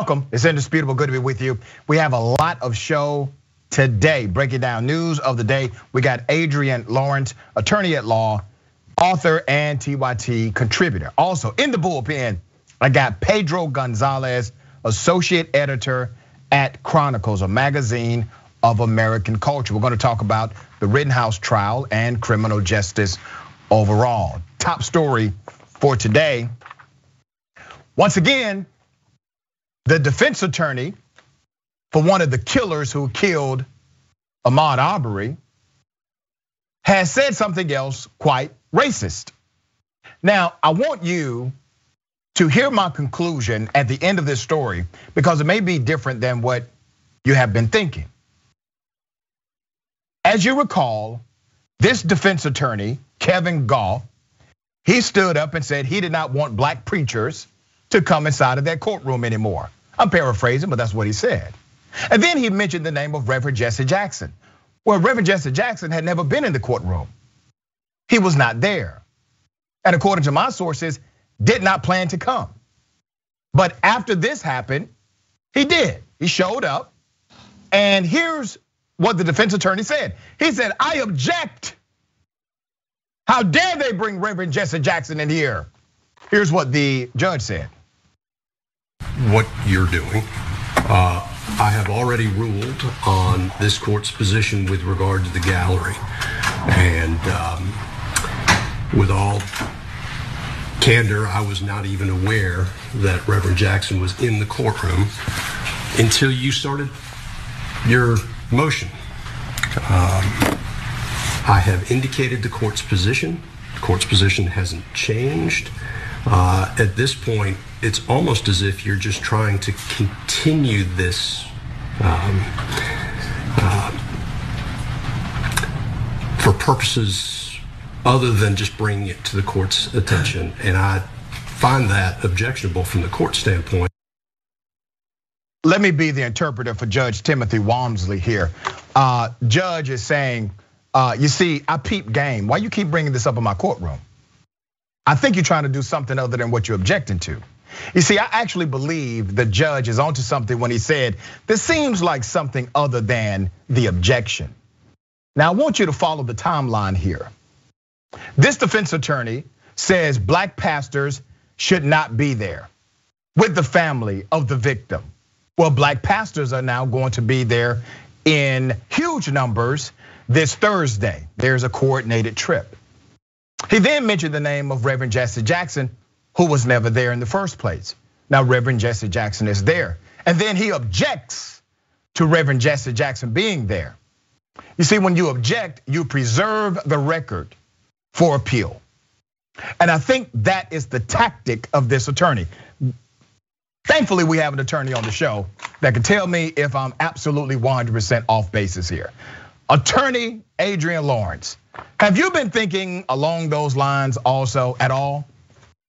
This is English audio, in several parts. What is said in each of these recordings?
Welcome, it's indisputable, good to be with you. We have a lot of show today, breaking down news of the day. We got Adrienne Lawrence, attorney at law, author and TYT contributor. Also in the bullpen, I got Pedro Gonzalez, associate editor at Chronicles, a magazine of American culture. We're gonna talk about the Rittenhouse trial and criminal justice overall. Top story for today. Once again, the defense attorney for one of the killers who killed Ahmaud Arbery has said something else quite racist. Now, I want you to hear my conclusion at the end of this story because it may be different than what you have been thinking. As you recall, this defense attorney, Kevin Gough, he stood up and said he did not want black preachers to come inside of that courtroom anymore. I'm paraphrasing, but that's what he said. And then he mentioned the name of Reverend Jesse Jackson. Well, Reverend Jesse Jackson had never been in the courtroom. He was not there. And according to my sources, did not plan to come. But after this happened, he did. He showed up. And here's what the defense attorney said. He said, I object. How dare they bring Reverend Jesse Jackson in here? Here's what the judge said what you're doing. Uh, I have already ruled on this court's position with regard to the gallery. And um, with all candor, I was not even aware that Reverend Jackson was in the courtroom until you started your motion. Um, I have indicated the court's position. The court's position hasn't changed. Uh, at this point, it's almost as if you're just trying to continue this um, uh, for purposes other than just bringing it to the court's attention. And I find that objectionable from the court standpoint. Let me be the interpreter for Judge Timothy Walmsley here. Uh, judge is saying, uh, you see, I peep game. Why you keep bringing this up in my courtroom? I think you're trying to do something other than what you're objecting to. You see, I actually believe the judge is onto something when he said, this seems like something other than the objection. Now, I want you to follow the timeline here. This defense attorney says black pastors should not be there with the family of the victim. Well, black pastors are now going to be there in huge numbers this Thursday. There's a coordinated trip. He then mentioned the name of Reverend Jesse Jackson, who was never there in the first place. Now, Reverend Jesse Jackson is there. And then he objects to Reverend Jesse Jackson being there. You see, when you object, you preserve the record for appeal. And I think that is the tactic of this attorney. Thankfully, we have an attorney on the show that can tell me if I'm absolutely 100% off basis here. Attorney Adrienne Lawrence, have you been thinking along those lines also at all?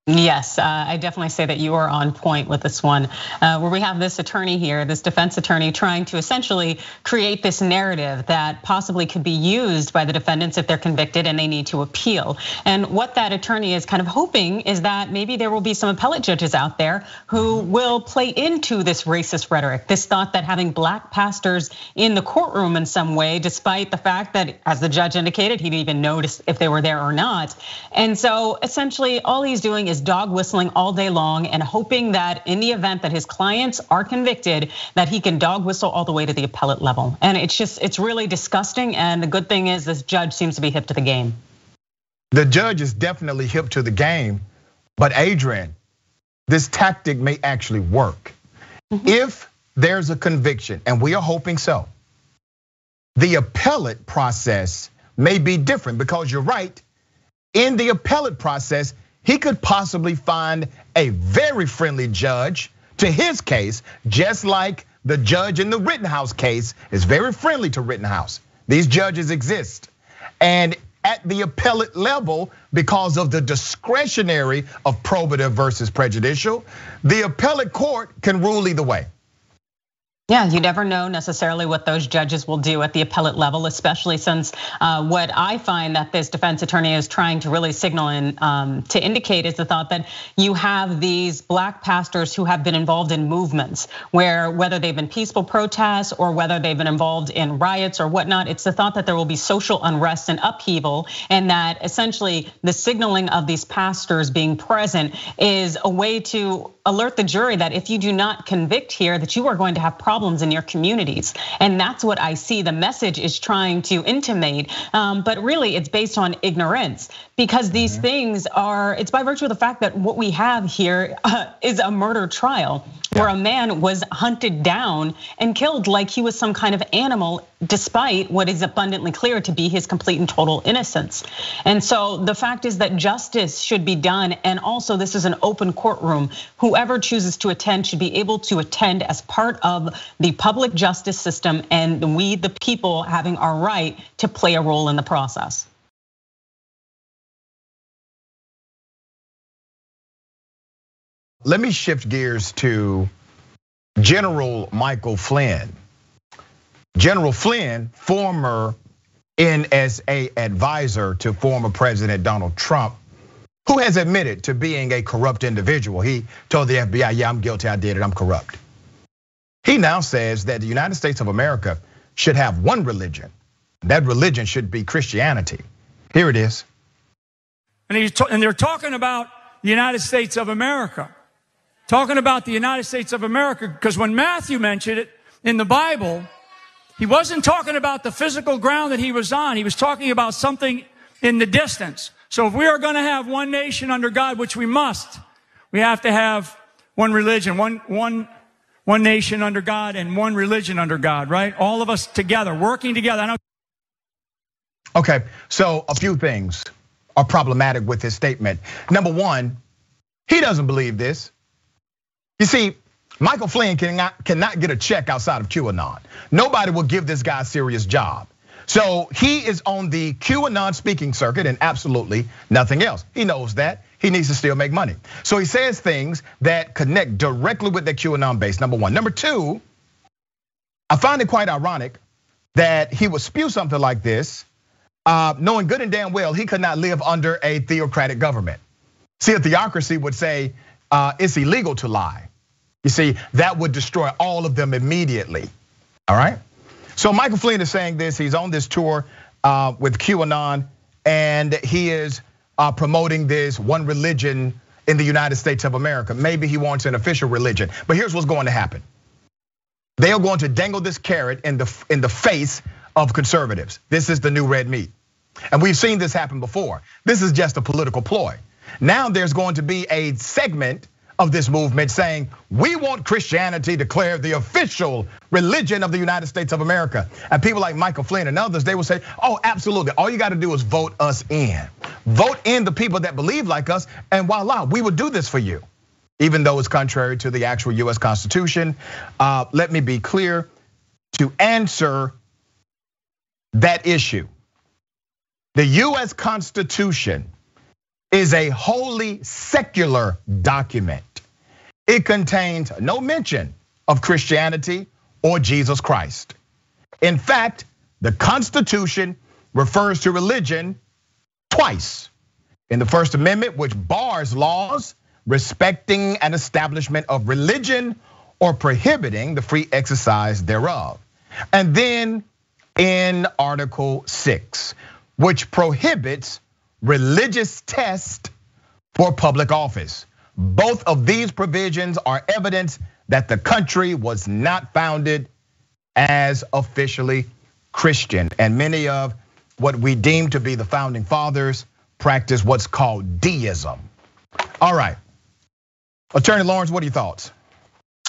Yes, uh, I definitely say that you are on point with this one, uh, where we have this attorney here, this defense attorney, trying to essentially create this narrative that possibly could be used by the defendants if they're convicted and they need to appeal. And what that attorney is kind of hoping is that maybe there will be some appellate judges out there who will play into this racist rhetoric, this thought that having black pastors in the courtroom in some way, despite the fact that, as the judge indicated, he didn't even notice if they were there or not. And so essentially, all he's doing is dog whistling all day long and hoping that in the event that his clients are convicted, that he can dog whistle all the way to the appellate level. And it's just, it's really disgusting. And the good thing is this judge seems to be hip to the game. The judge is definitely hip to the game, but Adrienne, this tactic may actually work. Mm-hmm. If there's a conviction, and we are hoping so, the appellate process may be different because you're right. In the appellate process, he could possibly find a very friendly judge to his case, just like the judge in the Rittenhouse case is very friendly to Rittenhouse. These judges exist. And at the appellate level, because of the discretionary of probative versus prejudicial, the appellate court can rule either way. Yeah, you never know necessarily what those judges will do at the appellate level, especially since uh, what I find that this defense attorney is trying to really signal and um, to indicate is the thought that you have these black pastors who have been involved in movements where whether they've been peaceful protests or whether they've been involved in riots or whatnot, it's the thought that there will be social unrest and upheaval, and that essentially the signaling of these pastors being present is a way to alert the jury that if you do not convict here, that you are going to have problems in your communities. And that's what I see the message is trying to intimate. Um, but really, it's based on ignorance because these mm-hmm. things are, it's by virtue of the fact that what we have here uh, is a murder trial where a man was hunted down and killed like he was some kind of animal, despite what is abundantly clear to be his complete and total innocence. And so the fact is that justice should be done. And also, this is an open courtroom. Whoever chooses to attend should be able to attend as part of the public justice system, and we, the people, having our right to play a role in the process. Let me shift gears to General Michael Flynn. General Flynn, former NSA advisor to former President Donald Trump, who has admitted to being a corrupt individual. He told the FBI, yeah, I'm guilty, I did it, I'm corrupt. He now says that the United States of America should have one religion. That religion should be Christianity. Here it is. And, he's and they're talking about the United States of America talking about the United States of America, because when Matthew mentioned it in the Bible, he wasn't talking about the physical ground that he was on. He was talking about something in the distance. So if we are going to have one nation under God, which we must, we have to have one religion, one, one, one nation under God and one religion under God, right? All of us together, working together. Okay, so a few things are problematic with his statement. Number one, he doesn't believe this. You see, Michael Flynn cannot, cannot get a check outside of QAnon. Nobody will give this guy a serious job. So he is on the QAnon speaking circuit and absolutely nothing else. He knows that. He needs to still make money. So he says things that connect directly with the QAnon base, number one. Number two, I find it quite ironic that he would spew something like this, uh, knowing good and damn well he could not live under a theocratic government. See, a theocracy would say uh, it's illegal to lie. You see, that would destroy all of them immediately. All right. So Michael Flynn is saying this. He's on this tour uh, with QAnon, and he is uh, promoting this one religion in the United States of America. Maybe he wants an official religion, but here's what's going to happen. They are going to dangle this carrot in the in the face of conservatives. This is the new red meat. And we've seen this happen before. This is just a political ploy. Now there's going to be a segment of this movement saying, we want Christianity declared the official religion of the United States of America. And people like Michael Flynn and others, they will say, oh, absolutely. All you got to do is vote us in. Vote in the people that believe like us, and voila, we will do this for you. Even though it's contrary to the actual US Constitution. Uh, let me be clear to answer that issue. The US Constitution is a wholly secular document. It contains no mention of Christianity or Jesus Christ. In fact, the Constitution refers to religion twice. In the First Amendment, which bars laws respecting an establishment of religion or prohibiting the free exercise thereof. And then in Article 6, which prohibits religious test for public office. Both of these provisions are evidence that the country was not founded as officially Christian. And many of what we deem to be the founding fathers practice what's called deism. All right. Attorney Lawrence, what are your thoughts?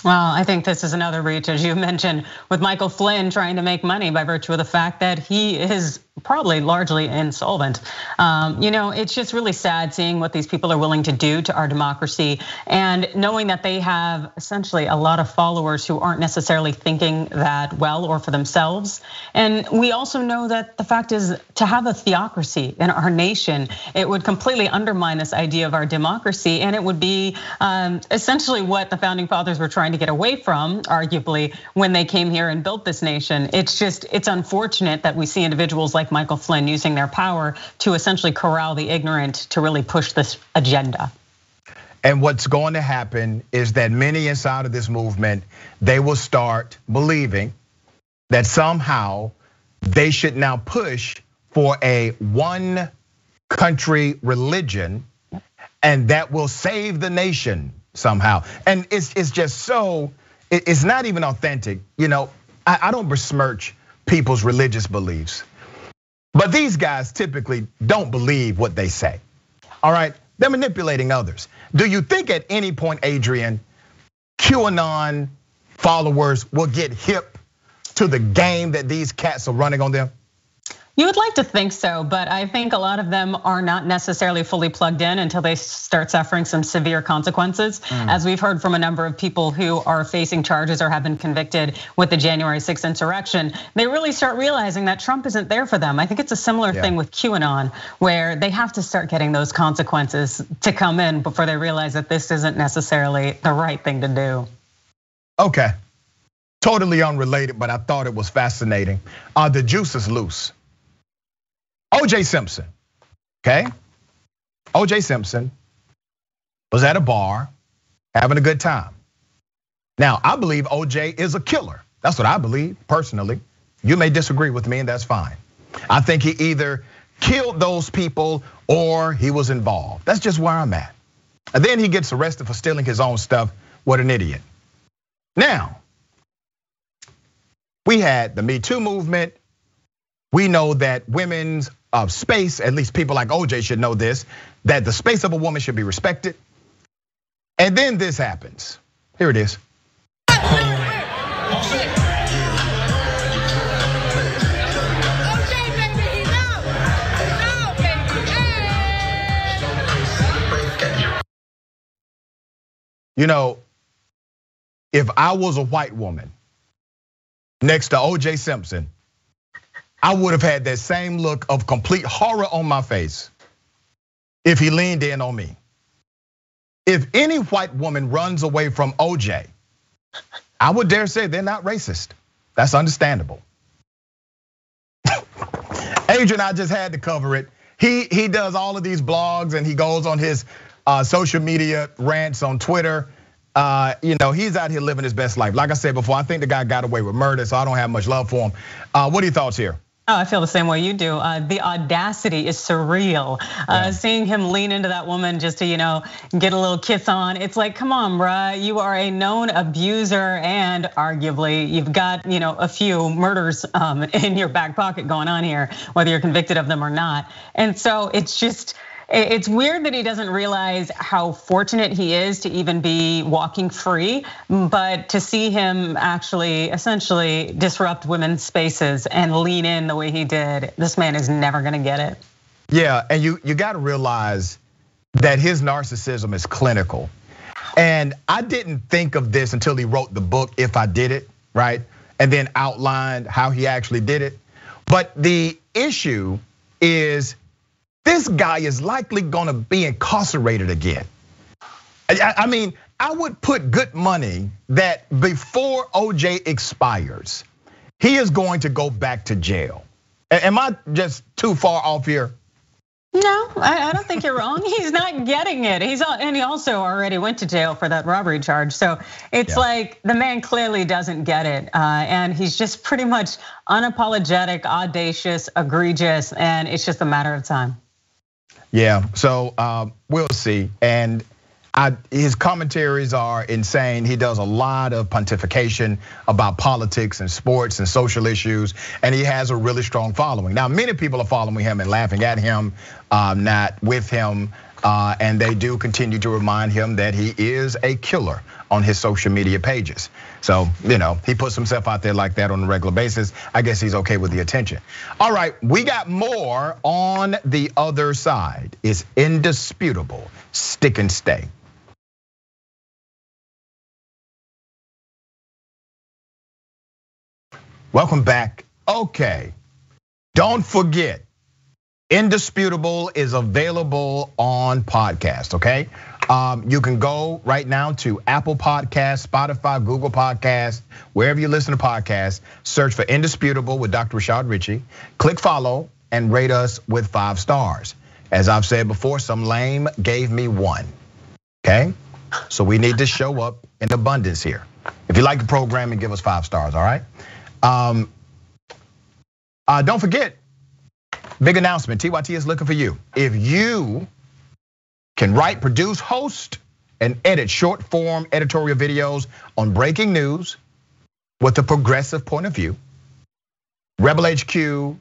Well, I think this is another reach, as you mentioned, with Michael Flynn trying to make money by virtue of the fact that he is probably largely insolvent. Um, you know, it's just really sad seeing what these people are willing to do to our democracy and knowing that they have essentially a lot of followers who aren't necessarily thinking that well or for themselves. And we also know that the fact is to have a theocracy in our nation, it would completely undermine this idea of our democracy. And it would be um, essentially what the founding fathers were trying to get away from, arguably, when they came here and built this nation. It's just, it's unfortunate that we see individuals like like Michael Flynn using their power to essentially corral the ignorant to really push this agenda. And what's going to happen is that many inside of this movement, they will start believing that somehow they should now push for a one country religion and that will save the nation somehow. And it's it's just so it's not even authentic. You know, I don't besmirch people's religious beliefs. But these guys typically don't believe what they say. All right, they're manipulating others. Do you think at any point, Adrienne, QAnon followers will get hip to the game that these cats are running on them? You would like to think so, but I think a lot of them are not necessarily fully plugged in until they start suffering some severe consequences. Mm. As we've heard from a number of people who are facing charges or have been convicted with the January 6th insurrection, they really start realizing that Trump isn't there for them. I think it's a similar yeah. thing with QAnon, where they have to start getting those consequences to come in before they realize that this isn't necessarily the right thing to do. Okay. Totally unrelated, but I thought it was fascinating. Uh, the juice is loose. OJ Simpson, okay? OJ Simpson was at a bar having a good time. Now, I believe OJ is a killer. That's what I believe personally. You may disagree with me, and that's fine. I think he either killed those people or he was involved. That's just where I'm at. And then he gets arrested for stealing his own stuff. What an idiot. Now, we had the Me Too movement. We know that women's of space, at least people like OJ should know this, that the space of a woman should be respected. And then this happens. Here it is. You know, if I was a white woman next to OJ Simpson, I would have had that same look of complete horror on my face if he leaned in on me. If any white woman runs away from OJ, I would dare say they're not racist. That's understandable. Adrienne, I just had to cover it. He he does all of these blogs and he goes on his uh, social media rants on Twitter. Uh, you know, he's out here living his best life. Like I said before, I think the guy got away with murder, so I don't have much love for him. Uh, what are your thoughts here? Oh, I feel the same way you do. Uh, the audacity is surreal. Uh. Seeing him lean into that woman just to, you know, get a little kiss on. It's like, come on, bruh. You are a known abuser, and arguably, you've got, you know, a few murders um, in your back pocket going on here, whether you're convicted of them or not. And so it's just it's weird that he doesn't realize how fortunate he is to even be walking free, but to see him actually essentially disrupt women's spaces and lean in the way he did, this man is never gonna get it. Yeah, and you you gotta realize that his narcissism is clinical. And I didn't think of this until he wrote the book, If I Did It, right? And then outlined how he actually did it. But the issue is this guy is likely gonna be incarcerated again. I mean, I would put good money that before OJ expires, he is going to go back to jail. Am I just too far off here? No, I don't think you're wrong. He's not getting it. He's and he also already went to jail for that robbery charge. So it's yeah. like the man clearly doesn't get it, uh, and he's just pretty much unapologetic, audacious, egregious, and it's just a matter of time. Yeah, so um, we'll see. And I, his commentaries are insane. He does a lot of pontification about politics and sports and social issues, and he has a really strong following. Now, many people are following him and laughing at him, um, not with him. Uh, and they do continue to remind him that he is a killer on his social media pages. So, you know, he puts himself out there like that on a regular basis. I guess he's okay with the attention. All right, we got more on the other side. It's indisputable. Stick and stay. Welcome back. Okay. Don't forget, Indisputable is available on podcast, okay? Um, you can go right now to Apple Podcast, Spotify, Google Podcast, wherever you listen to podcasts. Search for Indisputable with Dr. Rashad Richey. Click follow and rate us with five stars. As I've said before, some lame gave me one. Okay, so we need to show up in abundance here. If you like the program, and give us five stars. All right. Um, uh, don't forget, Big announcement TYT is looking for you. If you can write, produce, host, and edit short form editorial videos on breaking news with a progressive point of view, Rebel HQ,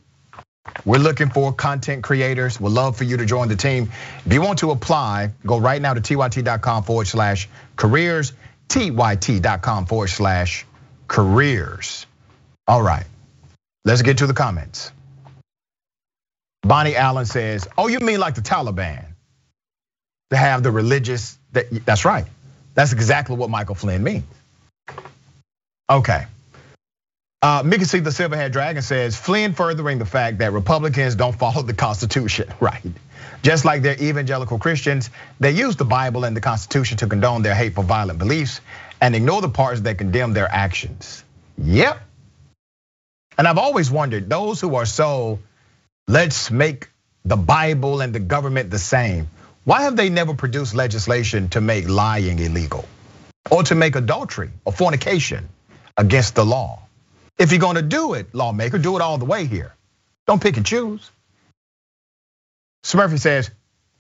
we're looking for content creators. We'd love for you to join the team. If you want to apply, go right now to tyt.com forward slash careers, tyt.com forward slash careers. All right, let's get to the comments. Bonnie Allen says, "Oh, you mean like the Taliban? To have the religious? That, that's right. That's exactly what Michael Flynn means." Okay. Uh, Mickey C. the Silverhead Dragon says, Flynn furthering the fact that Republicans don't follow the Constitution, right? Just like they're evangelical Christians, they use the Bible and the Constitution to condone their hateful, violent beliefs and ignore the parts that condemn their actions. Yep. And I've always wondered those who are so let's make the Bible and the government the same. Why have they never produced legislation to make lying illegal or to make adultery or fornication against the law? If you're gonna do it, lawmaker, do it all the way here. Don't pick and choose. Smurfy says,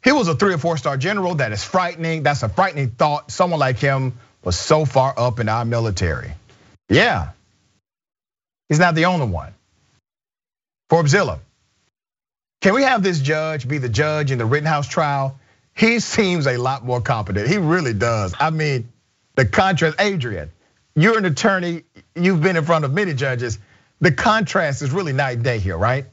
he was a three or four star general. That is frightening. That's a frightening thought. Someone like him was so far up in our military. Yeah, he's not the only one. Forbesilla, can we have this judge be the judge in the Rittenhouse trial? He seems a lot more competent. He really does. I mean, the contrast, Adrienne, you're an attorney, you've been in front of many judges. The contrast is really night and day here, right?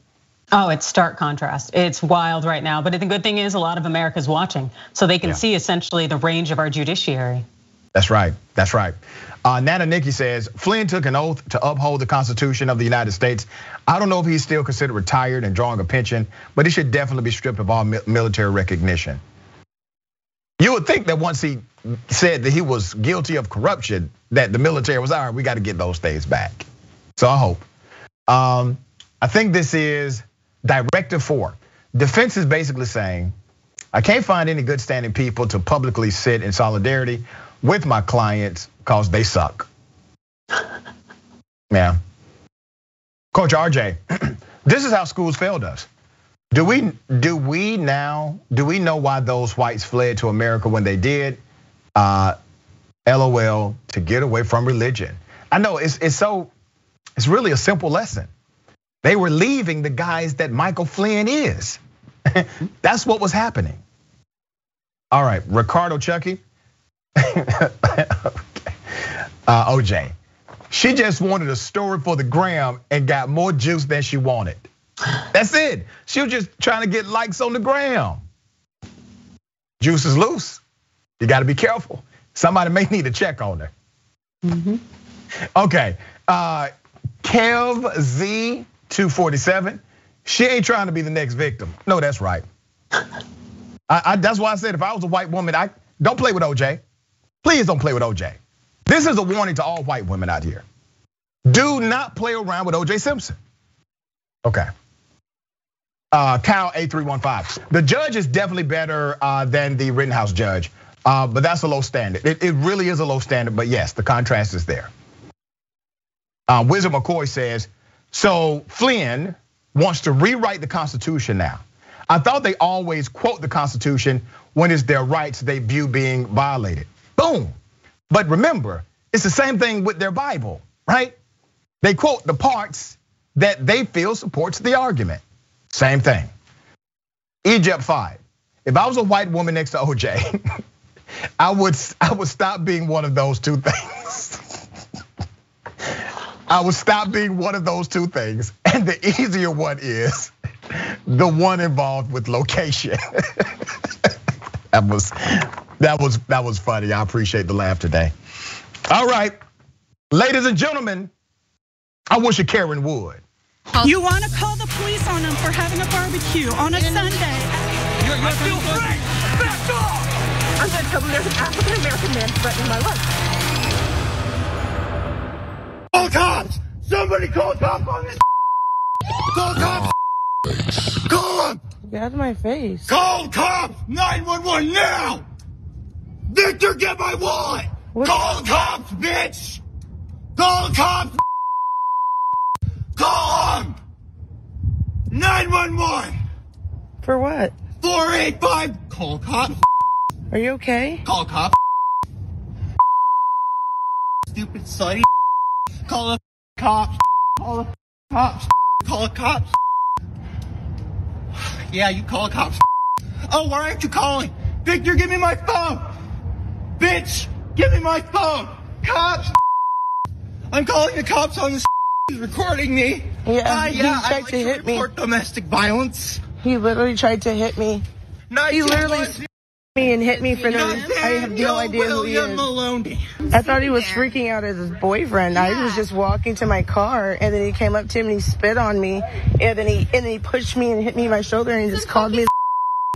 Oh, it's stark contrast. It's wild right now. But the good thing is, a lot of America's watching, so they can yeah. see essentially the range of our judiciary. That's right. That's right. Uh, Nana Nikki says Flynn took an oath to uphold the Constitution of the United States. I don't know if he's still considered retired and drawing a pension, but he should definitely be stripped of all military recognition. Would think that once he said that he was guilty of corruption, that the military was all right. We got to get those things back. So I hope. Um, I think this is Directive Four. Defense is basically saying, I can't find any good standing people to publicly sit in solidarity with my clients because they suck. Yeah. Coach RJ, this is how schools failed us. Do we do we now do we know why those whites fled to America when they did? Uh, LOL to get away from religion. I know it's it's so it's really a simple lesson. They were leaving the guys that Michael Flynn is. That's what was happening. All right, Ricardo Chucky. uh, OJ. She just wanted a story for the gram and got more juice than she wanted. That's it. She was just trying to get likes on the gram. Juice is loose. You got to be careful. Somebody may need to check on her. Mm-hmm. Okay, uh, Kev Z 247. She ain't trying to be the next victim. No, that's right. I, I, that's why I said if I was a white woman, I don't play with OJ. Please don't play with OJ. This is a warning to all white women out here. Do not play around with OJ Simpson. Okay. Uh, Cal A315. The judge is definitely better uh, than the Rittenhouse judge, uh, but that's a low standard. It, it, really is a low standard, but yes, the contrast is there. Wizard McCoy says, so Flynn wants to rewrite the Constitution now. I thought they always quote the Constitution when it's their rights they view being violated. Boom. But remember, it's the same thing with their Bible, right? They quote the parts that they feel supports the argument. Same thing. Egypt 5. if I was a white woman next to OJ, I would I would stop being one of those two things. I would stop being one of those two things. And the easier one is the one involved with location. that was that was that was funny. I appreciate the laugh today. All right. Ladies and gentlemen, I wish a Karen would. You want to call the police on them for having a barbecue on a Sunday. You're, you're still free. Back off. I'm going to tell them there's an African American man threatening my life. Call cops! Somebody call cops on this. Call cops! Call them! Get out of my face. Call cops! 911 now! Victor, get my wallet! What? Call cops, bitch! Call cops! Call them! 911! For what? 485! Call cops! Are you okay? Call cops! Stupid slutty! Call the cops! Call the cops! Call the cops! Yeah, you call the cops. Oh, why aren't you calling? Victor, give me my phone! Bitch, give me my phone! Cops! I'm calling the cops on this. He's recording me. Yeah, Ah, he yeah, tried I like to hit me. report domestic violence. He literally tried to hit me. He literally s- me and hit me for no reason. I have no idea who he is. Maloney. I thought he was freaking out as his boyfriend. I was just walking to my car, and then he came up to me and he spit on me, and then he and then he pushed me and hit me in my shoulder and he just called me.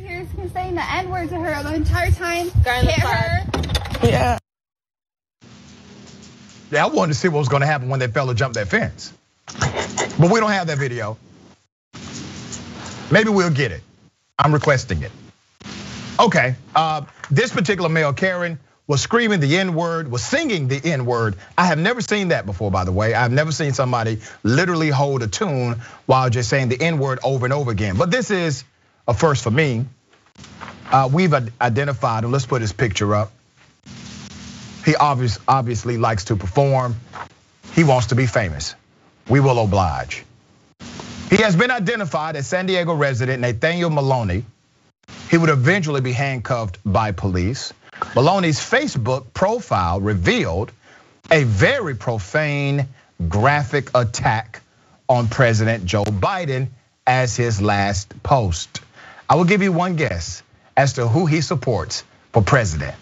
Here's him saying the N word to her the entire time. Hit her. Yeah. Yeah, I wanted to see what was gonna happen when that fella jumped that fence. But we don't have that video. Maybe we'll get it. I'm requesting it. Okay, uh, this particular male, Karen, was screaming the N word, was singing the N word. I have never seen that before, by the way. I've never seen somebody literally hold a tune while just saying the N word over and over again. But this is a first for me. Uh, we've identified him. Let's put his picture up. He obvious, obviously likes to perform. He wants to be famous. We will oblige. He has been identified as San Diego resident Nathaniel Maloney. He would eventually be handcuffed by police. Maloney's Facebook profile revealed a very profane, graphic attack on President Joe Biden as his last post. I will give you one guess as to who he supports for president.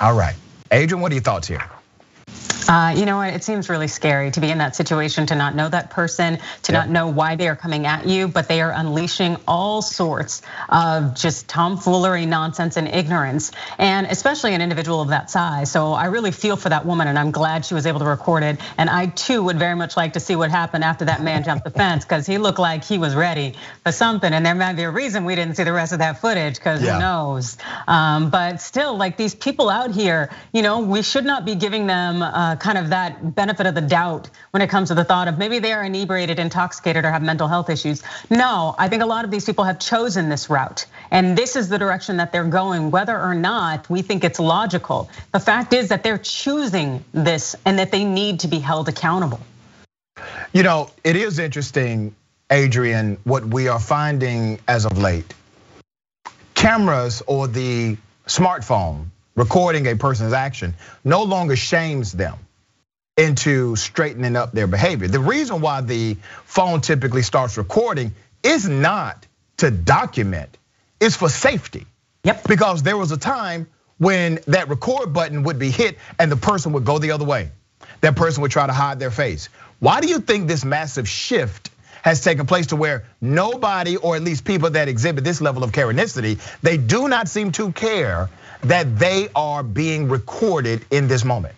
All right. Adrienne, what are your thoughts here? Uh, you know what? It seems really scary to be in that situation, to not know that person, to Yep. not know why they are coming at you, but they are unleashing all sorts of just tomfoolery, nonsense, and ignorance, and especially an individual of that size. So I really feel for that woman, and I'm glad she was able to record it. And I too would very much like to see what happened after that man jumped the fence, because he looked like he was ready for something. And there might be a reason we didn't see the rest of that footage, because Yeah. who knows? Um, but still, like these people out here, you know, we should not be giving them uh, Uh, kind of that benefit of the doubt when it comes to the thought of maybe they are inebriated, intoxicated, or have mental health issues. No, I think a lot of these people have chosen this route, and this is the direction that they're going, whether or not we think it's logical. The fact is that they're choosing this and that they need to be held accountable. You know, it is interesting, Adrienne, what we are finding as of late. Cameras or the smartphone recording a person's action no longer shames them into straightening up their behavior. The reason why the phone typically starts recording is not to document, it's for safety. Yep. Because there was a time when that record button would be hit and the person would go the other way. That person would try to hide their face. Why do you think this massive shift has taken place to where nobody, or at least people that exhibit this level of Karenicity, they do not seem to care that they are being recorded in this moment?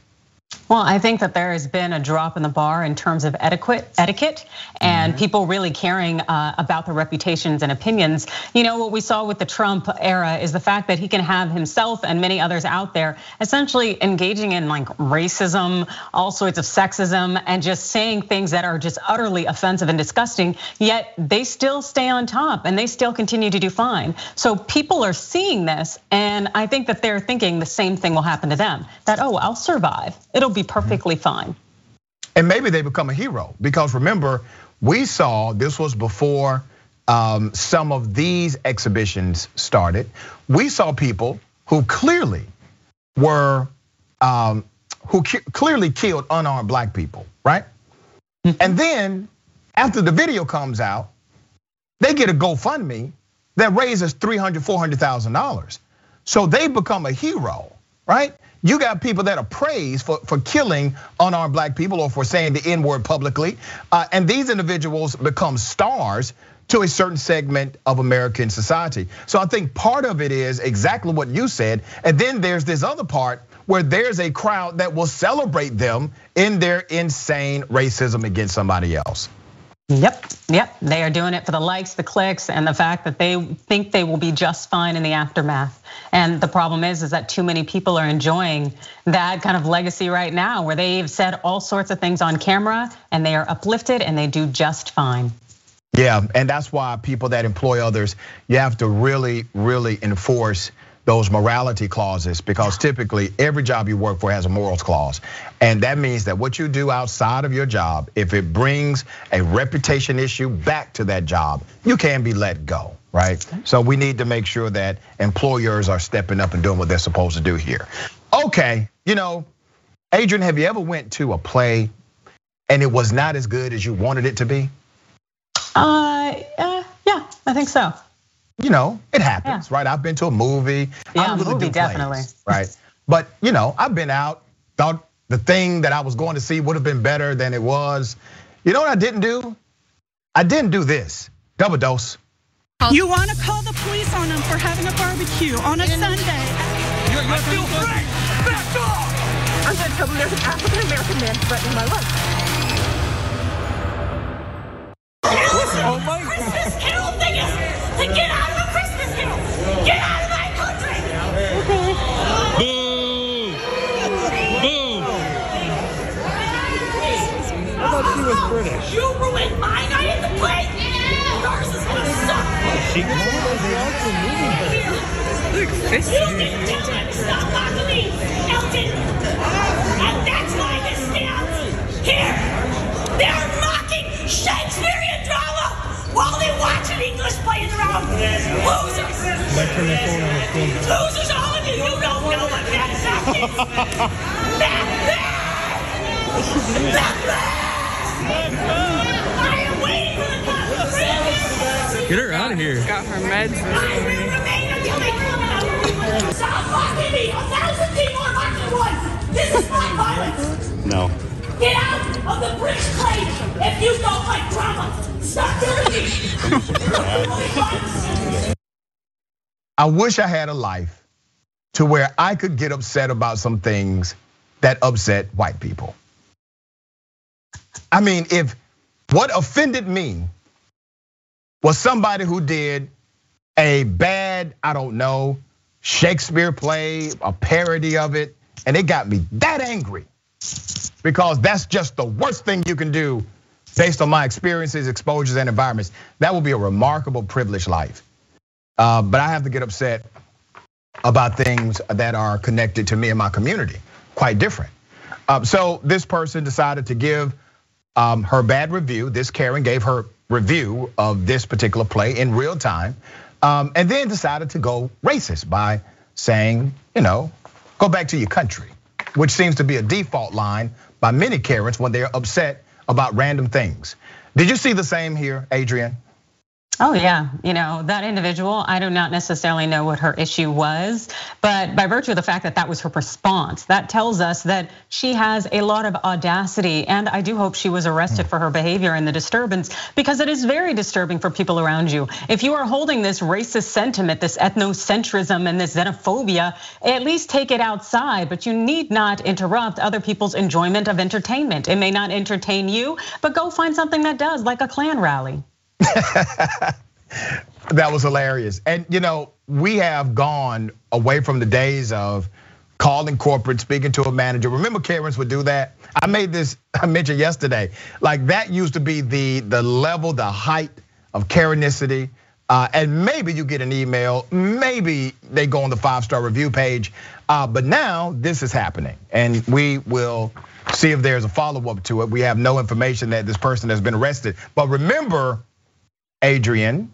Well, I think that there has been a drop in the bar in terms of etiquette, etiquette, and people really caring uh, about their reputations and opinions. You know what we saw with the Trump era is the fact that he can have himself and many others out there essentially engaging in like racism, all sorts of sexism, and just saying things that are just utterly offensive and disgusting. Yet they still stay on top and they still continue to do fine. So people are seeing this, and I think that they're thinking the same thing will happen to them. That oh, I'll survive. It'll be perfectly fine. And maybe they become a hero because remember, we saw this was before um, some of these exhibitions started, we saw people who clearly were, um, who clearly killed unarmed black people, right? Mm-hmm. And then after the video comes out, they get a GoFundMe that raises $300,000, $400,000. So they become a hero, right? You got people that are praised for, for killing unarmed black people or for saying the N word publicly. Uh, and these individuals become stars to a certain segment of American society. So I think part of it is exactly what you said. And then there's this other part where there's a crowd that will celebrate them in their insane racism against somebody else. Yep, yep. They are doing it for the likes, the clicks, and the fact that they think they will be just fine in the aftermath. And the problem is, is that too many people are enjoying that kind of legacy right now, where they've said all sorts of things on camera and they are uplifted and they do just fine. Yeah, and that's why people that employ others, you have to really, really enforce those morality clauses because typically every job you work for has a morals clause. And that means that what you do outside of your job, if it brings a reputation issue back to that job, you can be let go, right? So we need to make sure that employers are stepping up and doing what they're supposed to do here. Okay, you know, Adrienne, have you ever went to a play and it was not as good as you wanted it to be? Uh, uh yeah, I think so you know, it happens, yeah. right? I've been to a movie. Yeah, I really movie, definitely. Plays, right? But you know, I've been out, thought the thing that I was going to see would have been better than it was. You know what I didn't do? I didn't do this. Double dose. You want to call the police on them for having a barbecue on a Sunday? You're, you're I feel free. Back off! I'm going to tell them there's an African American man threatening my life. Oh my Christmas thought she was British. You ruined my night at the play. Yours is gonna suck. Oh, she was also moving You didn't tell them to stop mocking me, Elton. And that's why this stands here. They're mocking Shakespearean drama while they watch an English play in the round. Losers! Losers, all of you! You don't know what Macbeth is! Macbeth! Macbeth! I Get her out of here. Got her meds. I will remain until they come out! Stop mocking me! A thousand people are mocking one! This is not violence! No. Get out of the bridge play if you don't like drama! Stop doing it! I wish I had a life to where I could get upset about some things that upset white people. I mean, if what offended me was somebody who did a bad, I don't know, Shakespeare play, a parody of it, and it got me that angry because that's just the worst thing you can do based on my experiences, exposures, and environments, that will be a remarkable, privileged life. Uh, but I have to get upset about things that are connected to me and my community, quite different. Uh, so this person decided to give um, her bad review. This Karen gave her review of this particular play in real time, um, and then decided to go racist by saying, you know, go back to your country, which seems to be a default line by many Karens when they're upset about random things. Did you see the same here, Adrienne? Oh, yeah. You know, that individual, I do not necessarily know what her issue was, but by virtue of the fact that that was her response, that tells us that she has a lot of audacity. And I do hope she was arrested for her behavior and the disturbance because it is very disturbing for people around you. If you are holding this racist sentiment, this ethnocentrism, and this xenophobia, at least take it outside, but you need not interrupt other people's enjoyment of entertainment. It may not entertain you, but go find something that does, like a Klan rally. that was hilarious. And you know, we have gone away from the days of calling corporate, speaking to a manager. Remember Karens would do that? I made this I mentioned yesterday. Like that used to be the the level, the height of Karenicity. Uh, and maybe you get an email, maybe they go on the five star review page. Uh, but now this is happening, and we will see if there's a follow up to it. We have no information that this person has been arrested. But remember, Adrienne,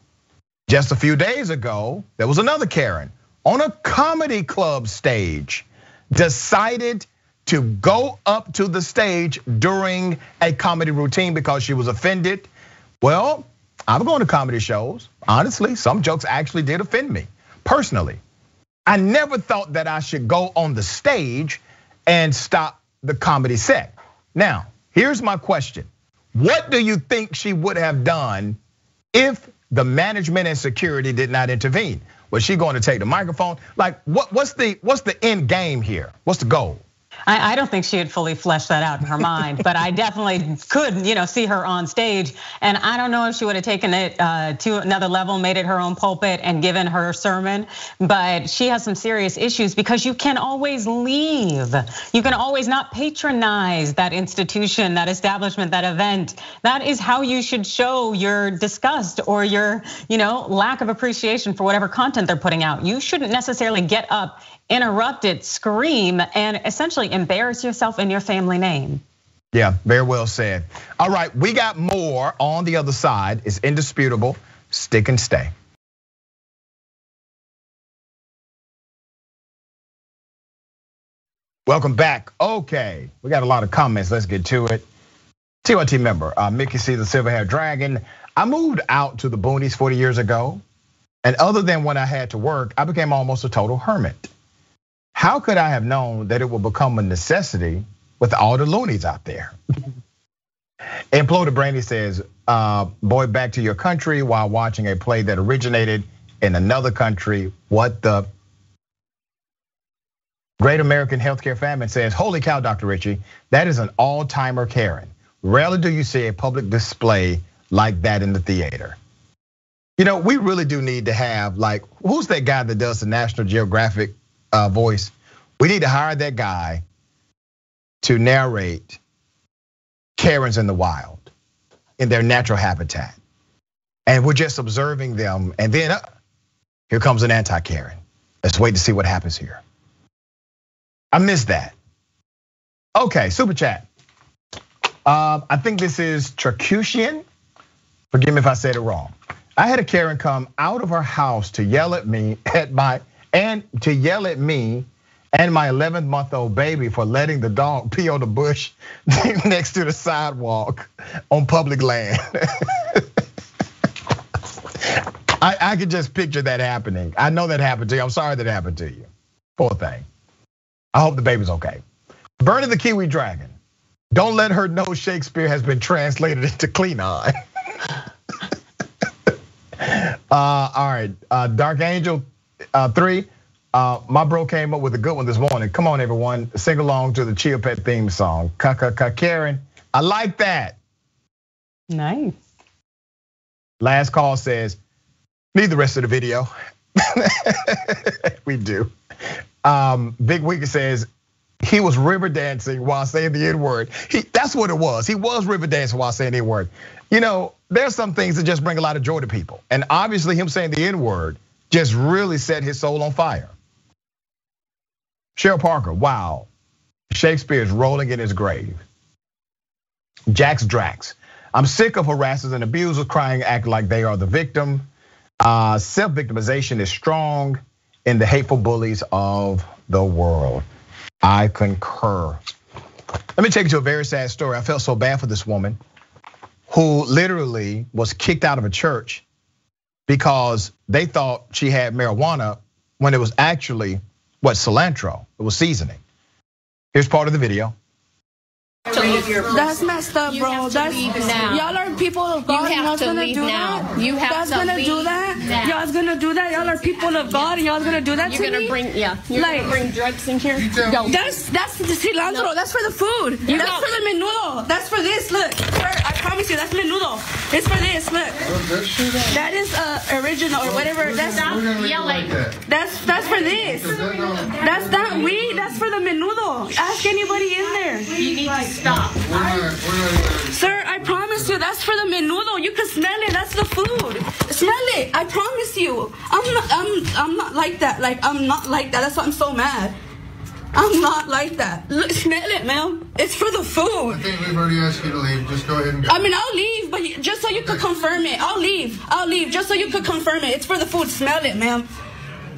Just a few days ago, there was another Karen on a comedy club stage decided to go up to the stage during a comedy routine because she was offended. Well, I've going to comedy shows. Honestly, some jokes actually did offend me personally. I never thought that I should go on the stage and stop the comedy set. Now, here's my question What do you think she would have done if the management and security did not intervene? Was she going to take the microphone? Like, what, what's the what's the end game here? What's the goal? I, don't think she had fully fleshed that out in her mind, but I definitely could, you know, see her on stage. And I don't know if she would have taken it uh, to another level, made it her own pulpit, and given her sermon. But she has some serious issues because you can always leave. You can always not patronize that institution, that establishment, that event. That is how you should show your disgust or your, you know, lack of appreciation for whatever content they're putting out. You shouldn't necessarily get up interrupt it, scream, and essentially embarrass yourself and your family name. Yeah, very well said. All right, we got more on the other side. It's indisputable. Stick and stay. Welcome back. Okay, we got a lot of comments. Let's get to it. TYT member, uh, Mickey C, the silver hair dragon. I moved out to the boonies 40 years ago. And other than when I had to work, I became almost a total hermit. How could I have known that it would become a necessity with all the loonies out there? Imploder Brandy says, uh, boy, back to your country while watching a play that originated in another country. What the? Great American Healthcare Famine says, holy cow, Dr. Richey, that is an all timer Karen. Rarely do you see a public display like that in the theater. You know, we really do need to have like, who's that guy that does the National Geographic voice. We need to hire that guy to narrate Karens in the wild in their natural habitat. And we're just observing them. And then uh, here comes an anti Karen. Let's wait to see what happens here. I missed that. Okay, super chat. Uh, I think this is Tracusian. Forgive me if I said it wrong. I had a Karen come out of her house to yell at me at my and to yell at me and my 11 month old baby for letting the dog pee on the bush next to the sidewalk on public land. I, I could just picture that happening. I know that happened to you. I'm sorry that happened to you. Poor thing. I hope the baby's okay. Bernie the Kiwi Dragon. Don't let her know Shakespeare has been translated into Klingon. uh, all right, uh, Dark Angel three, uh, my bro came up with a good one this morning. Come on, everyone, sing along to the Chia Pet theme song. Kaka Karen, I like that. Nice. Last call says, need the rest of the video. we do. Um, Big Wiggy says he was river dancing while saying the N word. He that's what it was. He was river dancing while saying the N word. You know, there's some things that just bring a lot of joy to people, and obviously him saying the N word just really set his soul on fire. Cheryl Parker, wow. Shakespeare is rolling in his grave. Jax Drax. I'm sick of harassers and abusers crying, acting like they are the victim. Uh, Self victimization is strong in the hateful bullies of the world. I concur. Let me take you to a very sad story. I felt so bad for this woman who literally was kicked out of a church because they thought she had marijuana when it was actually what cilantro. It was seasoning. Here's part of the video. That's messed up, bro. That's y'all are people of God. You all gonna do now. that. You have y'all's gonna do that. Now. Y'all's gonna do that. Y'all are people of God, and y'all's gonna do that You're to gonna me. Bring, yeah. You're like, gonna bring drugs in here. Yo. That's that's the cilantro. No. That's for the food. You that's know. for the menudo. That's for this. Look, sir, I promise you, that's menudo. It's for this. Look. That is uh, original or whatever. That's Stop yelling. That's that's for this. That's not weed. That's for the menudo. Ask anybody in there. You need to stop. Sir, I promise you, that's for the menudo. You can smell it. That's the food. Smell it. I promise you. I'm not. I'm. I'm not like that. Like I'm not like that. That's why I'm so mad. I'm not like that. Look, smell it, ma'am. It's for the food. I think we've already asked you to leave. Just go ahead and go. I mean, I'll leave, but just so you could confirm it. I'll leave. I'll leave, just so you could confirm it. It's for the food. Smell it, ma'am.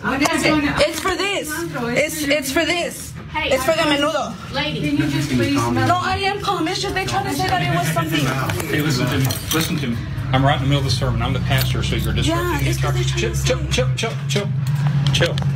It's for this. It's it's for this. It's for the menudo. Lady, can you just please No, I am calm. It's just they trying to say that it was something. Hey, listen to me. Listen to me. I'm right in the middle of the sermon. I'm the pastor, so you're disrupting Yeah, the it's entire. what they're Chill, chill, chill, chill, chill, chill.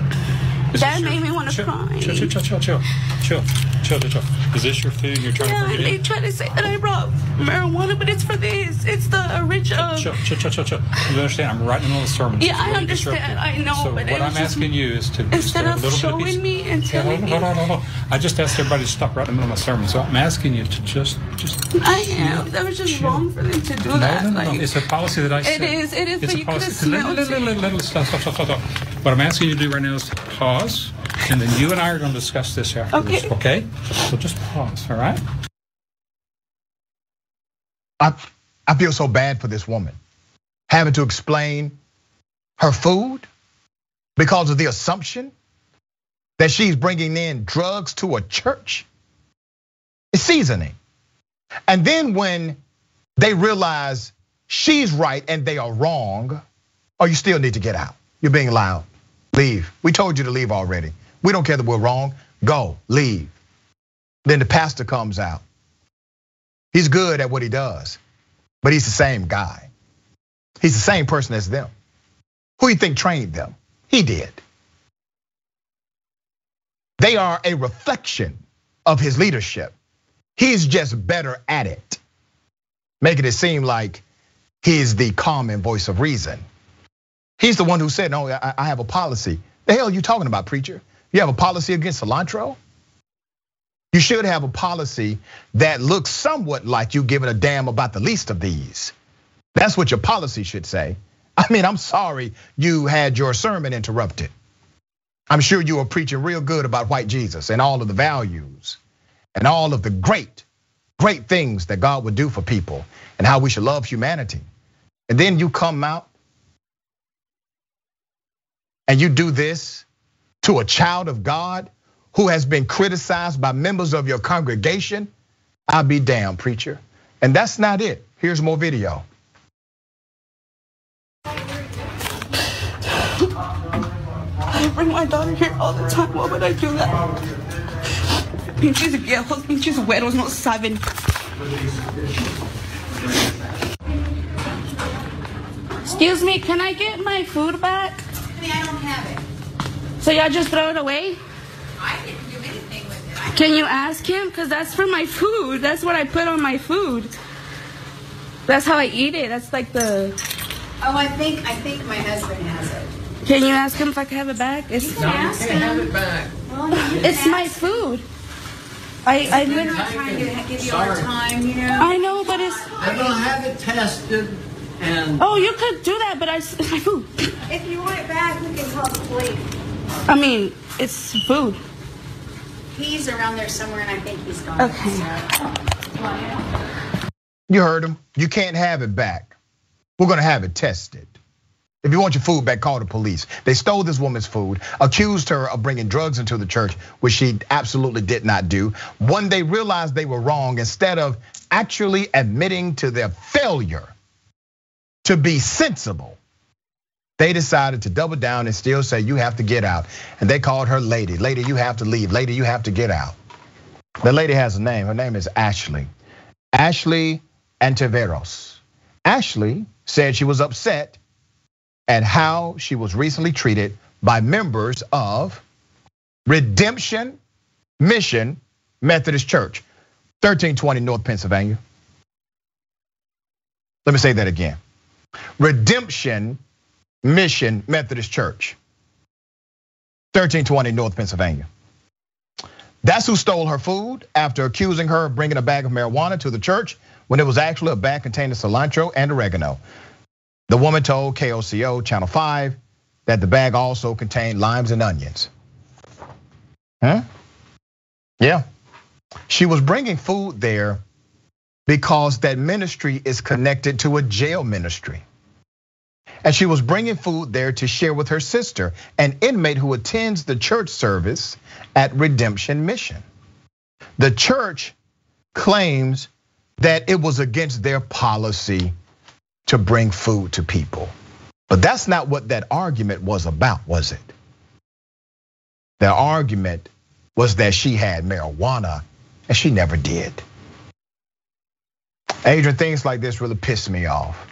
Is That your- made me want to cry. Chill, chill, chill, chill, chill, chill, chill, chill, chill. Is this your food? You're trying Yeah, to bring it they in. try to say that I brought marijuana, but it's for this. It's the original. Chill, chill, chill, chill, chill. You understand? I'm right in the middle of the sermon. Yeah, I understand. I know, So but it what I'm asking you is to just Instead have a of little bit of showing me and Yeah, telling me. hold on, hold on. I just asked everybody to stop right in the middle of my sermon, so I'm asking you to just, just. I am. That was just wrong for them to do No, that. no, no, no. It's a policy that I It is, it is, It's but a you Let- let- smelled Stop, stop, stop, stop, stop. What I'm asking you to do right now is to pause, and then you and I are going to discuss this afterwards. Okay. Okay? So just pause. All right? I, I feel so bad for this woman having to explain her food because of the assumption that she's bringing in drugs to a church. It's seasoning. And then when they realize she's right and they are wrong, oh, you still need to get out. You're being loud. Leave. We told you to leave already. We don't care that we're wrong. Go, leave. Then the pastor comes out. He's good at what he does, but he's the same guy. He's the same person as them. Who you think trained them? He did. They are a reflection of his leadership. He's just better at it, making it seem like he's the calming voice of reason. He's the one who said, No, I have a policy. The hell are you talking about, preacher? You have a policy against cilantro? You should have a policy that looks somewhat like you giving a damn about the least of these. That's what your policy should say. I mean, I'm sorry you had your sermon interrupted. I'm sure you were preaching real good about white Jesus and all of the values and all of the great, great things that God would do for people and how we should love humanity. And then you come out and you do this to a child of God who has been criticized by members of your congregation, I'll be damned, preacher. And that's not it. Here's more video. I bring my daughter here all the time. Why would I do that? Pinches viejos, pinches güeros no saben. Excuse me, can I get my food back? I don't have it. So y'all just throw it away? I didn't do anything with it. Can you ask him? Cause that's for my food. That's what I put on my food. That's how I eat it. That's like the. Oh, I think I think my husband has it. Can you ask him if I can have it back? It's, You can ask him. back. Well, it's my food. I I I'm literally. not trying to give you our Sorry. time, you know. I know, but it's. They're gonna have it tested and Oh, you could do that, but I, it's my food. If you want it back, we can call the police. I mean, it's food. He's around there somewhere, and I think he's gone. Okay. So, come. You heard him. You can't have it back. We're gonna have it tested. If you want your food back, call the police. They stole this woman's food, accused her of bringing drugs into the church, which she absolutely did not do. When they realized they were wrong, instead of actually admitting to their failure to be sensible, they decided to double down and still say, You have to get out. And they called her Lady. Lady, you have to leave. Lady, you have to get out. The lady has a name. Her name is Ashley. Ashley Antiveros. Ashley said she was upset at how she was recently treated by members of Redemption Mission Methodist Church, 1320 North Pennsylvania. Let me say that again. Redemption Mission Methodist Church, 1320 North Pennsylvania. That's who stole her food after accusing her of bringing a bag of marijuana to the church when it was actually a bag containing cilantro and oregano. The woman told KOCO Channel 5 that the bag also contained limes and onions. Huh? Yeah. She was bringing food there because that ministry is connected to a jail ministry. And she was bringing food there to share with her sister, an inmate who attends the church service at Redemption Mission. The church claims that it was against their policy to bring food to people. But that's not what that argument was about, was it? The argument was that she had marijuana and she never did. Adrienne, things like this really piss me off.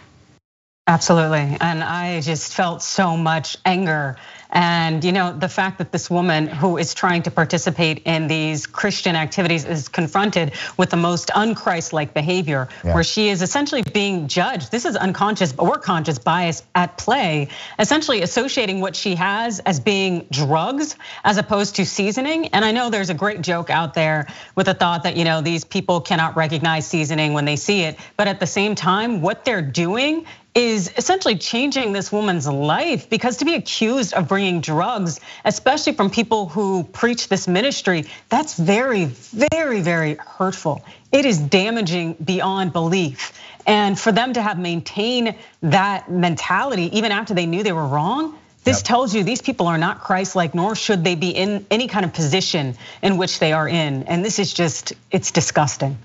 Absolutely. And I just felt so much anger. And you know, the fact that this woman who is trying to participate in these Christian activities is confronted with the most unchrist-like behavior, yeah. where she is essentially being judged. This is unconscious or conscious bias at play, essentially associating what she has as being drugs as opposed to seasoning. And I know there's a great joke out there with the thought that you know these people cannot recognize seasoning when they see it, but at the same time, what they're doing is essentially changing this woman's life because to be accused of bringing drugs, especially from people who preach this ministry, that's very, very, very hurtful. It is damaging beyond belief. And for them to have maintained that mentality, even after they knew they were wrong, this yep. tells you these people are not Christ-like, nor should they be in any kind of position in which they are in. And this is just, it's disgusting.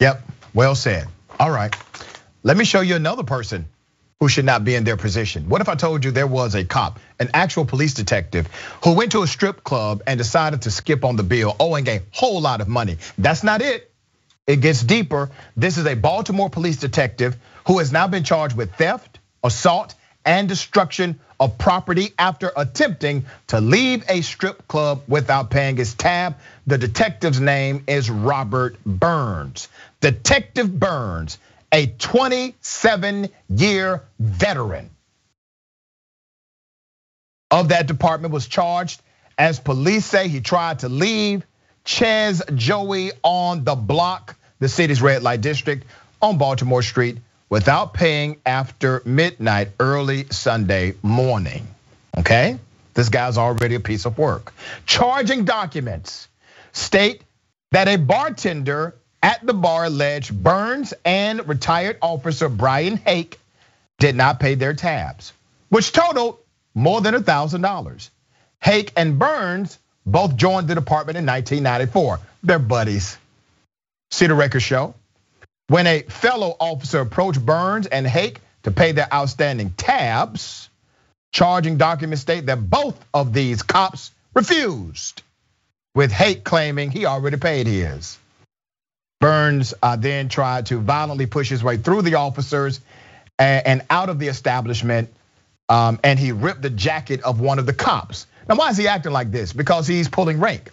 Yep, well said. All right, let me show you another person who should not be in their position. What if I told you there was a cop, an actual police detective, who went to a strip club and decided to skip on the bill, owing a whole lot of money? That's not it. It gets deeper. This is a Baltimore police detective who has now been charged with theft, assault, and destruction of property after attempting to leave a strip club without paying his tab. The detective's name is Robert Burns. Detective Burns a 27 year veteran of that department was charged. As police say, he tried to leave Chez Joey on the block, the city's red light district on Baltimore Street without paying after midnight early Sunday morning. Okay? This guy's already a piece of work. Charging documents state that a bartender at the bar alleged Burns and retired officer Brian Hake did not pay their tabs, which totaled more than $1,000. Hake and Burns both joined the department in 1994. They're buddies. See the record show? When a fellow officer approached Burns and Hake to pay their outstanding tabs, charging documents state that both of these cops refused, with Hake claiming he already paid his. Burns uh, then tried to violently push his way through the officers and out of the establishment, um, and he ripped the jacket of one of the cops. Now, why is he acting like this? Because he's pulling rank.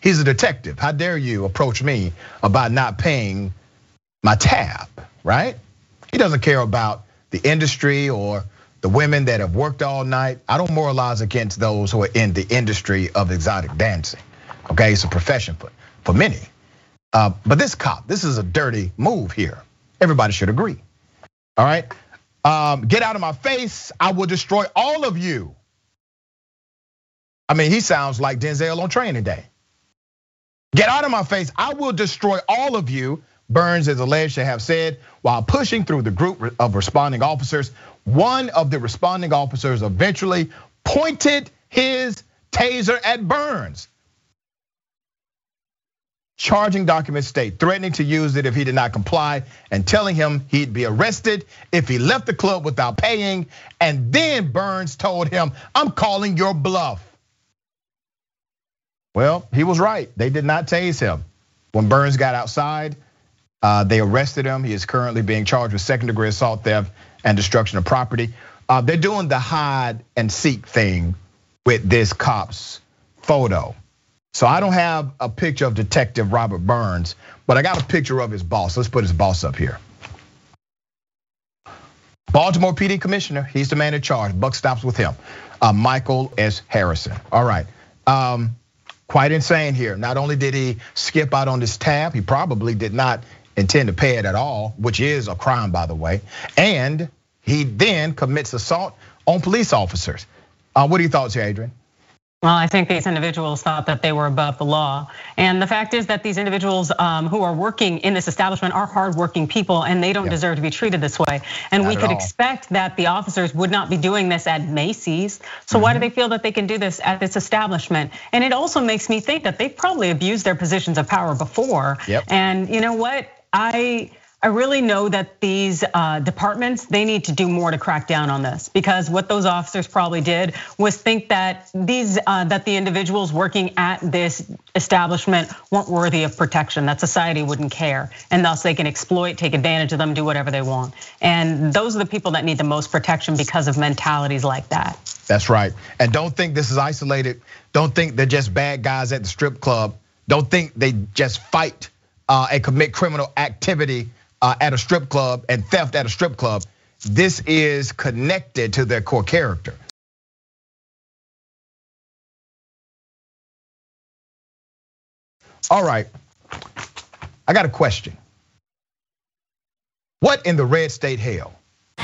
He's a detective. How dare you approach me about not paying my tab, right? He doesn't care about the industry or the women that have worked all night. I don't moralize against those who are in the industry of exotic dancing. Okay, it's a profession for, for many. Uh, but this cop, this is a dirty move here. Everybody should agree. All right. Um, get out of my face. I will destroy all of you. I mean, he sounds like Denzel on training day. Get out of my face. I will destroy all of you. Burns is alleged to have said while pushing through the group of responding officers. One of the responding officers eventually pointed his taser at Burns charging documents state, threatening to use it if he did not comply and telling him he'd be arrested if he left the club without paying. And then Burns told him, I'm calling your bluff. Well, he was right. They did not tase him. When Burns got outside, uh, they arrested him. He is currently being charged with second degree assault, theft, and destruction of property. Uh, they're doing the hide and seek thing with this cop's photo. So I don't have a picture of Detective Robert Burns, but I got a picture of his boss. Let's put his boss up here. Baltimore PD commissioner, he's the man in charge. Buck stops with him. Uh, Michael S. Harrison. All right. Um, quite insane here. Not only did he skip out on this tab, he probably did not intend to pay it at all, which is a crime, by the way. And he then commits assault on police officers. Uh, what are your thoughts here, Adrienne? Well, I think these individuals thought that they were above the law. And the fact is that these individuals um, who are working in this establishment are hardworking people and they don't deserve to be treated this way. And not we could all. expect that the officers would not be doing this at Macy's. So mm-hmm. why do mm-hmm. they feel that they can do this at this establishment? And it also makes me think that they've probably abused their positions of power before. Yep. And you know what? I I really know that these uh, departments they need to do more to crack down on this because what those officers probably did was think that these uh, that the individuals working at this establishment weren't worthy of protection that society wouldn't care and thus they can exploit take advantage of them do whatever they want. And those are the people that need the most protection because of mentalities like that. That's right. And don't think this is isolated. Don't think they're just bad guys at the strip club. Don't think they just fight uh, and commit criminal activity Uh, at a strip club and theft at a strip club, this is connected to their core character. All right, I got a question. What in the red state hell?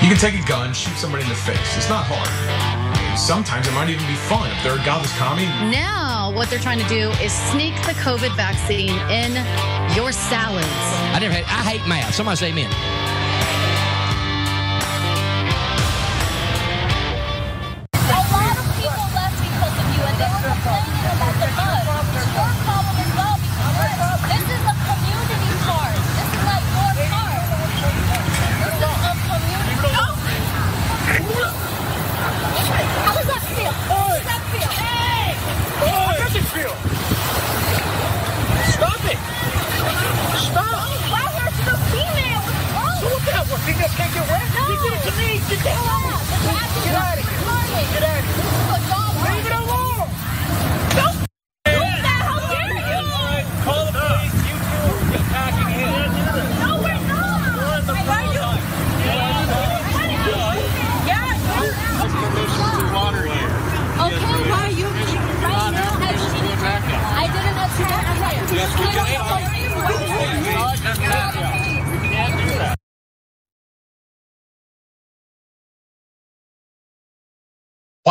You can take a gun, shoot somebody in the face. It's not hard. Sometimes it might even be fun if they're a godless commie. Now, what they're trying to do is sneak the COVID vaccine in your salads. I never hate, I hate math. Somebody say amen.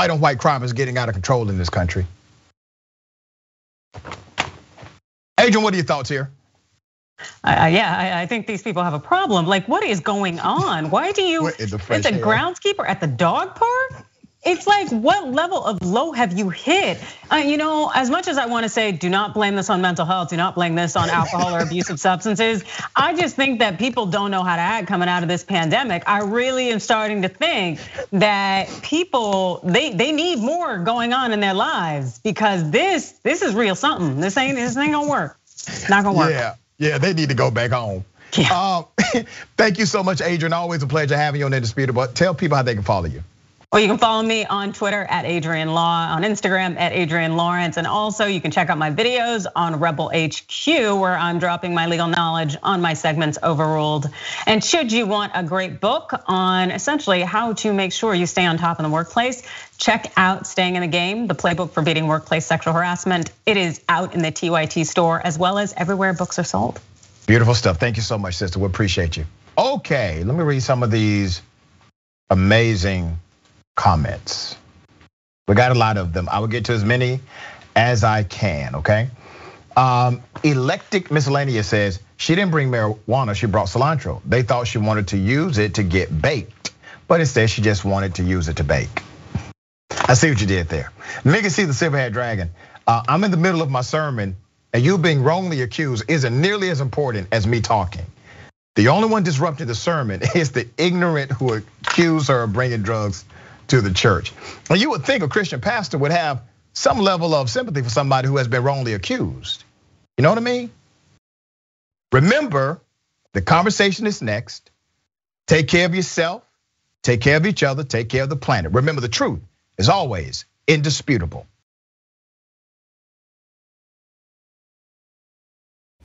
White on white crime is getting out of control in this country. Adrienne, what are your thoughts here? Uh, yeah, I, I, think these people have a problem. Like, what is going on? Why do you? It's a groundskeeper at the dog park. It's like, what level of low have you hit? Uh, you know, as much as I want to say, do not blame this on mental health, do not blame this on alcohol or abusive substances. I just think that people don't know how to act coming out of this pandemic. I really am starting to think that people they they need more going on in their lives because this this is real something. This ain't this ain't gonna work. not gonna work. Yeah, yeah, they need to go back home. Yeah. Um, thank you so much, Adrienne. Always a pleasure having you on Indisputable. Tell people how they can follow you. Well, you can follow me on Twitter at Adrienne Law, on Instagram at Adrienne Lawrence, and also you can check out my videos on Rebel HQ, where I'm dropping my legal knowledge on my segments Overruled. And should you want a great book on essentially how to make sure you stay on top in the workplace, check out Staying in the Game, the playbook for beating workplace sexual harassment. It is out in the TYT store as well as everywhere books are sold. Beautiful stuff. Thank you so much, sister. We appreciate you. Okay, let me read some of these amazing comments. We got a lot of them. I will get to as many as I can, okay? Um, Electric Miscellaneous says she didn't bring marijuana, she brought cilantro. They thought she wanted to use it to get baked, but instead she just wanted to use it to bake. I see what you did there. Mickey C the silverhead dragon. Uh, I'm in the middle of my sermon, and you being wrongly accused isn't nearly as important as me talking. The only one disrupting the sermon is the ignorant who accuse her of bringing drugs to the church. And you would think a Christian pastor would have some level of sympathy for somebody who has been wrongly accused. You know what I mean? Remember, the conversation is next. Take care of yourself, take care of each other, take care of the planet. Remember, the truth is always indisputable.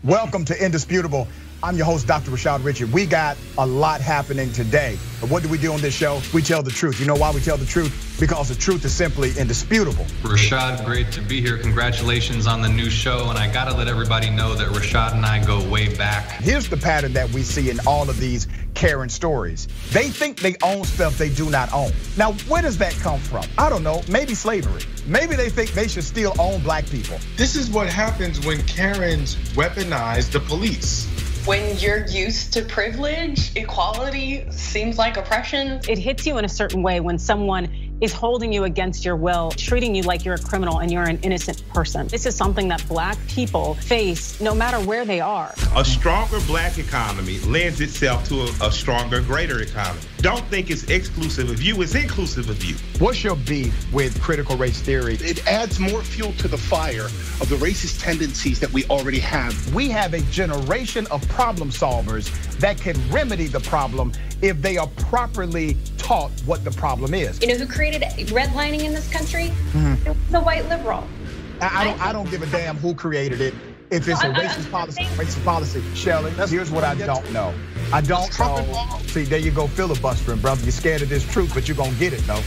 Welcome to Indisputable. I'm your host, Dr. Rashad Richey. We got a lot happening today. But what do we do on this show? We tell the truth. You know why we tell the truth? Because the truth is simply indisputable. Rashad, great to be here. Congratulations on the new show. And I got to let everybody know that Rashad and I go way back. Here's the pattern that we see in all of these Karen stories. They think they own stuff they do not own. Now, where does that come from? I don't know. Maybe slavery. Maybe they think they should still own black people. This is what happens when Karens weaponize the police when you're used to privilege, equality seems like oppression. It hits you in a certain way when someone is holding you against your will, treating you like you're a criminal and you're an innocent person. This is something that black people face no matter where they are. A stronger black economy lends itself to a, a stronger, greater economy. Don't think it's exclusive of you, it's inclusive of you. What's your beef with critical race theory? It adds more fuel to the fire of the racist tendencies that we already have. We have a generation of problem solvers that can remedy the problem if they are properly taught what the problem is. You know who created redlining in this country? Mm-hmm. The white liberal. I, I don't. I don't give a damn who created it. If it's a racist policy, racist policy, Shelley. Here's what I don't know. I don't know. See, there you go, filibustering, brother. You're scared of this truth, but you're gonna get it though.